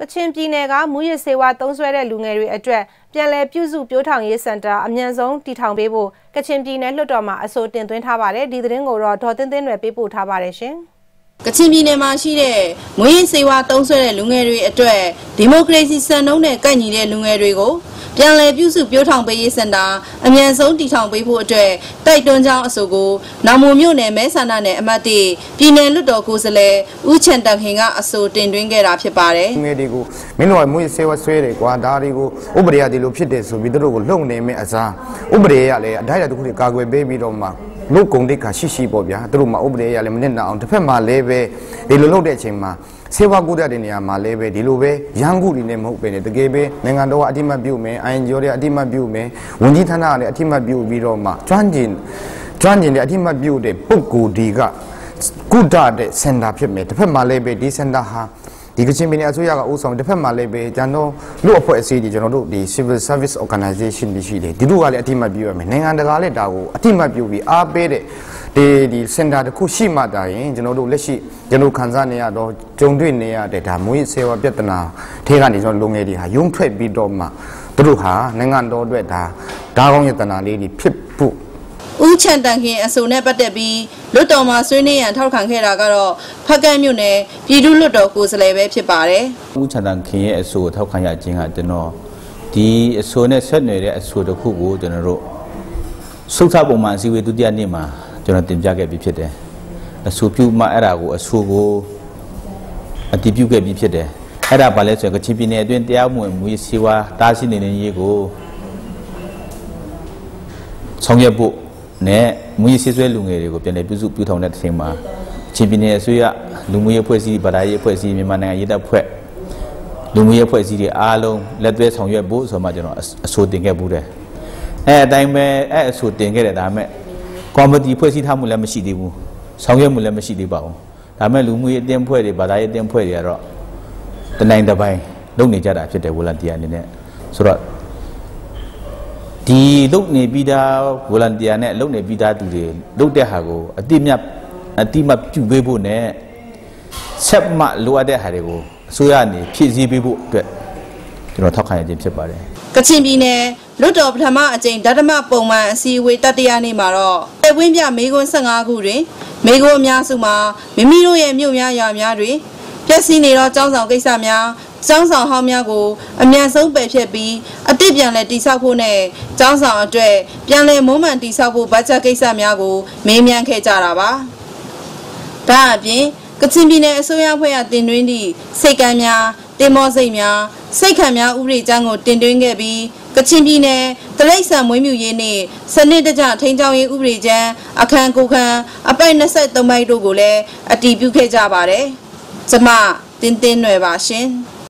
ကချင်ပြည်နယ်ကမူရစ်စေဝါသုံးစွဲတဲ့လူငယ်တွေအတွက်ပြန်လည်ပြုစုပြောထောင်ရေးစင်တာအမြန်ဆုံးတည်ထောင်ပေးဖို့ကချင်ပြည်နယ်လွှတ်တော်မှာအဆိုတင်သွင်းထားပါတယ်ဒီသတင်းကိုတော့ဒေါ်သင်းသင်းတွေပေးပို့ထားပါတယ်ရှင်ကချင်ပြည်နယ်မှာရှိတဲ့မွေးရင်စေဝါသုံးဆွဲတဲ့လူငယ်တွေအတွက်ဒီမိုကရေစီစံနှုန်းနဲ့ကိုက်ညီတဲ့လူငယ်တွေကို ပြန်လည်ပြုစုပြောထောင်ပေးရေးစင်တာအမြန်ဆုံးတည်ထောင်ပေးဖို့အတွက်တိုက်တွန်းကြောင်းအဆိုကိုနောင်မမြို့နယ်မဲဆန္ဒနယ်အမတ်တီပြည်နယ်လွှတ်တော်ကိုယ်စားလှယ်ဦးချန်တန်ခင်ကအဆိုတင်သွင်းခဲ့တာဖြစ်ပါတယ်ငယ်တွေကိုမင်းတို့ကမွေးဆေးဝဆွဲတယ်ကွာဒါတွေကိုဥပဒေရဒီလိုဖြစ်တယ်ဆိုပြီးတို့ကိုလှုပ်နေမယ့်အစားဥပဒေရလည်းအတိုင်းအတာတစ်ခုတွေကာကွယ်ပေးပြီးတော့မှ လုတ်ကုန်တိတ်ခါရှိရှိပေါ့ဗျာတို့မှဥပဒေရလည်းမနစ်နာအောင်တစ်ဖက်မှာလည်းပဲဒီလိုလုပ်တဲ့အချိန်မှာဆေးဝါးကုသတဲ့နေရာမှာလည်းပဲဒီလိုပဲရန်ကုန်တွေနဲ့မဟုတ်ပဲねတကယ်ပဲနိုင်ငံတော်ကအတိမတ်ပြုမယ် INGO တွေအတိမတ်ပြုမယ်ဝန်ကြီးဌာနကလည်းအတိမတ်ပြုပြီးတော့မှကျွမ်းကျင်ကျွမ်းကျင်တဲ့အတိမတ်ပြုတဲ့ပုဂ္ဂိုလ်တွေကကုသတဲ့စင်တာဖြစ်မယ်တစ်ဖက်မှာလည်းပဲဒီစင်တာဟာ ဒီကချင်ပြည်နယ်အစိုးရကဥဆောင်တစ်ဖက်မှာလည်းပဲကျွန်တော်လူအဖွဲ့အစည်းတွေကျွန်တော်တို့ဒီ civil service organization တွေရှိတယ်ဒီလူကလည်းအတိမတ်ပြုရမယ်နိုင်ငံတကာလည်းဒါကိုအတိမတ်ပြုပြီးအားပေးတဲ့ဒီဒီစင်တာတစ်ခုရှိမှသာရင်ကျွန်တော်တို့လက်ရှိကျွန်တော်ခံစားနေရတော့ကြုံတွေ့နေရတဲ့ဒါမွေးဆေးဝါးပြဿနာထဲကနေကျွန်တော်လူငယ်တွေဟာရုံထွက်ပြီးတော့မှသူတို့ဟာနိုင်ငံတော်အတွက်ဒါဓာတ်ကောင်းယတနာလေးတွေဖြစ်ဖို့ ဦးချန်တန်ခင်အဆိုနဲ့ပတ်သက်ပြီးလွတ်တော်မှာဆွေးနွေးရန်ထောက်ခံခဲ့တာကတော့ဖက်ကန့်မြို့နယ်ပြည်သူ့လွတ်တော်ကိုယ်စားလှယ်ပဲဖြစ်ပါတယ်ဦးချန်တန်ခင်ရဲ့အဆိုကိုထောက်ခံရခြင်းကကျွန်တော်ဒီအဆိုနဲ့ဆက်နွယ်တဲ့အဆိုတစ်ခုကိုကျွန်တော်တို့စုထပုံမှန်အစည်းအဝေးဒုတိယနေ့မှာကျွန်တော်တင်ပြခဲ့ပြီးဖြစ်တယ်အဆိုပြုမှအဲ့ဒါကိုအဆိုကိုအတည်ပြုခဲ့ပြီးဖြစ်တယ်အဲ့ဒါဘာလဲဆိုရင်ကချင်ပြည်နယ်အတွင်းတရားမဝင်မူစီဝါတားဆီးနေတဲ့ရေးကိုဆောင်ရွက်ဖို့ နဲ့မူစီဆွဲလူငယ်တွေကိုပြန်လည်ပြုစုပြုထောင်တဲ့အချိန်မှာချင်ပြည်နယ်အစိုးရလူမှုရေးဖွဲ့စည်းဗဒါရေးဖွဲ့စည်းမြန်မာနိုင်ငံရေးတပ်ဖွဲ့လူမှုရေးဖွဲ့စည်းတွေအားလုံးလက်သွဲဆောင်ရွက်ဖို့ဆိုမှကျွန်တော်အဆိုတင်ခဲ့ဘူးတယ်အဲအတိုင်းပဲအဲအဆိုတင်ခဲ့တယ်ဒါပေမဲ့ကော်မတီဖွဲ့စည်းထားမှုလည်းမရှိသေးဘူးဆောင်ရွက်မှုလည်းမရှိသေးပါဘူးဒါပေမဲ့လူမှုရေးအသင်းဖွဲ့တွေဗဒါရေးအသင်းဖွဲ့တွေကတော့တနိုင်တစ်ပိုင်းလုပ်နေကြတာဖြစ်တယ်ဝလန်တီယာအနေနဲ့ဆိုတော့ ဒီလုပ်နေပြီးသားဝလန်တီယာနဲ့လုပ်နေပြီးသားသူတွေလုပ်တဲ့ဟာကိုအတိမတ်အတိမတ်ပြုပေးဖို့နဲ့ဆက်မှလိုအပ်တဲ့ဟာတွေကိုအစိုးရအနေဖြည့်ဆည်းပေးဖို့အတွက်ကျွန်တော်ထောက်ခံရခြင်းဖြစ်ပါတယ်ကချင်ပြည်နယ်လွတ်တော်ပထမအကြိမ်ဓာတမပုံမှန်အစည်းအဝေးတတိယနေ့မှာတော့ပေဝင်းပြမေကွန်း15ခုတွင်မေကွန်းအများစုမှာမိမိတို့ရဲ့မြို့များရွာများတွင်ပျက်စီးနေသောចောင်းဆောင်ကိစ္စများ ကျောင်းဆောင်ဟောင်းများကိုအမြန်ဆုံးပယ်ဖျက်ပြီးအတိပြန်လဲတိဆောက်ဖို့နဲ့ကျောင်းဆောင်အတွက်ပြန်လဲမုံမှန်တိဆောက်ဖို့ဘတ်ဂျက်ကိစ္စများကိုမေးမြန်းခဲ့ကြတာပါ။ဒါအပြင်ကချင်ပြည်နယ်အစိုးရဖွဲ့ကတင်သွင်းသည့်စိတ်ကမ်းများတင်မောစိတ်များစိတ်ခံများဥပဒေကျမ်းကိုတင်သွင်းခဲ့ပြီးကချင်ပြည်နယ်တလိပ်ဆန်မွေးမြူရေးနှင့်စနစ်တကျထိန်းချောင်းရေးဥပဒေကျမ်းအခန်းကိုခန်းအပိုက်23ပိုက်တို့ကိုလည်းအတည်ပြုခဲ့ကြပါတယ်။ကျမတင်းတင်းနွယ်ပါရှင်။